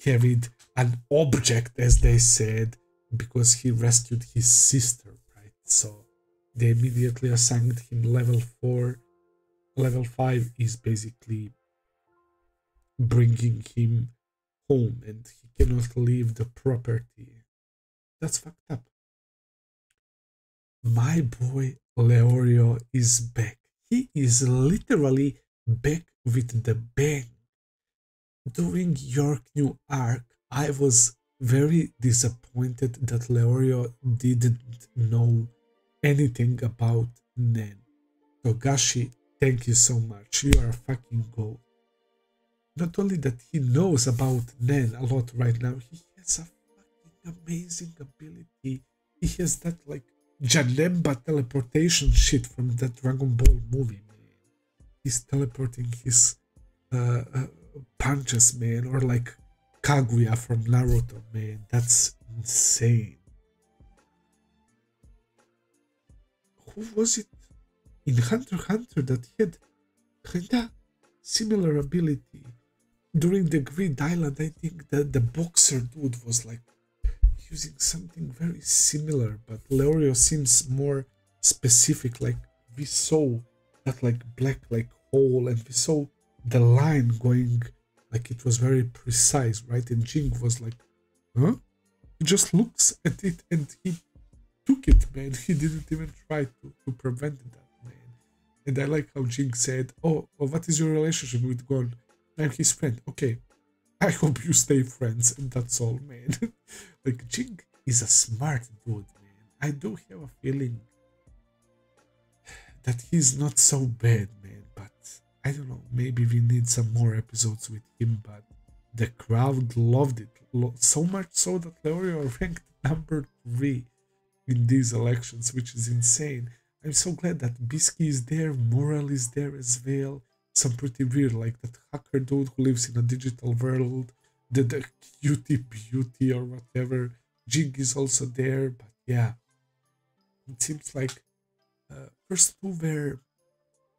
carried an object as they said because he rescued his sister, right? So they immediately assigned him level 4. Level 5 is basically bringing him home and he cannot leave the property. That's fucked up. My boy Leorio is back. He is literally back with the bang. During York New Arc, I was very disappointed that Leorio didn't know anything about Nen. Togashi Thank you so much. You are a fucking gold. Not only that he knows about Nen a lot right now, he has a fucking amazing ability. He has that like Janemba teleportation shit from the Dragon Ball movie, man. He's teleporting his uh, uh, punches, man, or like Kaguya from Naruto, man. That's insane. Who was it in Hunter Hunter that had kinda similar ability? During the Greed Island, I think that the boxer dude was like using something very similar, but Leorio seems more specific. Like we saw that like black like hole, and we saw the line going like it was very precise, right? And Ging was like, huh? He just looks at it and he took it, man. <laughs> He didn't even try to, to prevent that, man. And I like how Ging said, oh, oh what is your relationship with Gon? I'm his friend. Okay, I hope you stay friends, and that's all, man. <laughs> like, Ging is a smart dude, man. I do have a feeling that he's not so bad, I don't know, maybe we need some more episodes with him, but the crowd loved it so much so that Leorio <laughs> ranked number three in these elections, which is insane. I'm so glad that Bisky is there, Morel is there as well. Some pretty weird, like that hacker dude who lives in a digital world, the, the cutie beauty or whatever. Jig is also there, but yeah, it seems like uh, first two were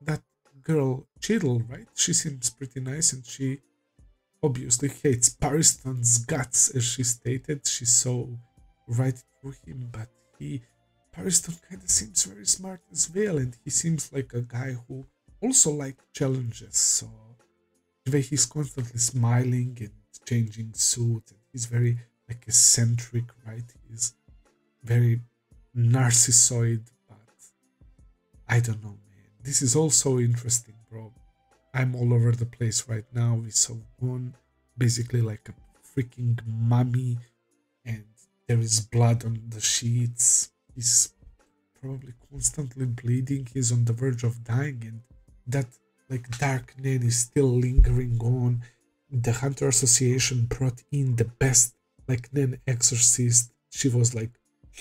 that girl Cheadle, right? She seems pretty nice and she obviously hates Pariston's guts, as she stated. She saw right through him, but he Pariston kind of seems very smart as well, and he seems like a guy who also like challenges. So the way he's constantly smiling and changing suit, and he's very like eccentric, right? He's very narcissoid, but I don't know. This is also interesting, bro. I'm all over the place right now. Saw one basically like a freaking mummy, and there is blood on the sheets. He's probably constantly bleeding. He's on the verge of dying, and that like dark Nen is still lingering on. The Hunter Association brought in the best like Nen exorcist. She was like,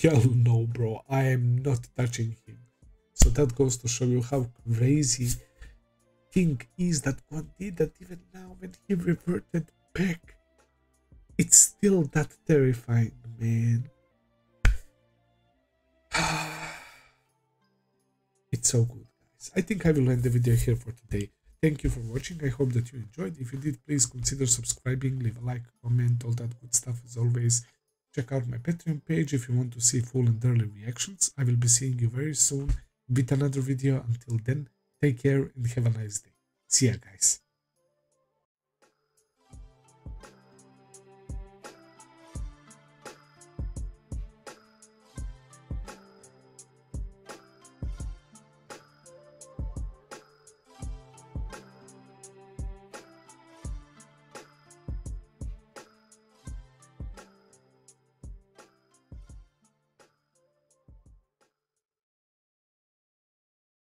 hell no, bro, I am not touching him. So that goes to show you how crazy King is that one did that even now when he reverted back. It's still that terrifying, man. <sighs> it's so good, guys. I think I will end the video here for today. Thank you for watching. I hope that you enjoyed. If you did, please consider subscribing, leave a like, comment, all that good stuff as always. Check out my Patreon page if you want to see full and early reactions. I will be seeing you very soon with another video. Until then, take care and have a nice day. See ya, guys.